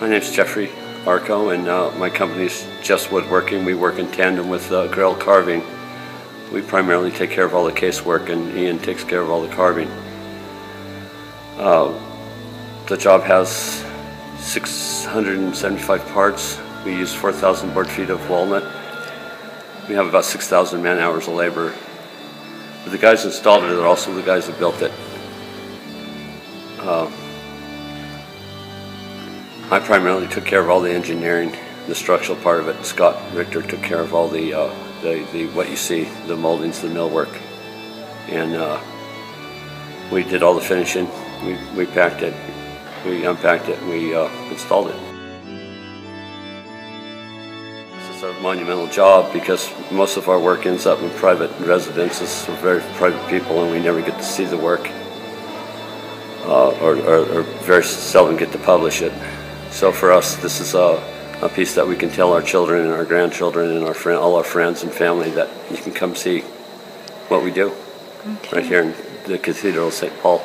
My name's Jeffrey Arco, and uh, my is Just Woodworking. We work in tandem with uh, Grell Carving. We primarily take care of all the casework, and Ian takes care of all the carving. Uh, the job has 675 parts. We use 4,000 board feet of walnut. We have about 6,000 man hours of labor. But the guys installed it They're also the guys that built it. I primarily took care of all the engineering, the structural part of it. Scott Richter took care of all the, uh, the, the what you see, the moldings, the millwork, and uh, we did all the finishing. We, we packed it, we unpacked it, we uh, installed it. This is a monumental job because most of our work ends up in private residences, we're very private people, and we never get to see the work, uh, or, or, or very seldom get to publish it. So for us, this is a, a piece that we can tell our children and our grandchildren and our friend, all our friends and family that you can come see what we do right here in the Cathedral of St. Paul.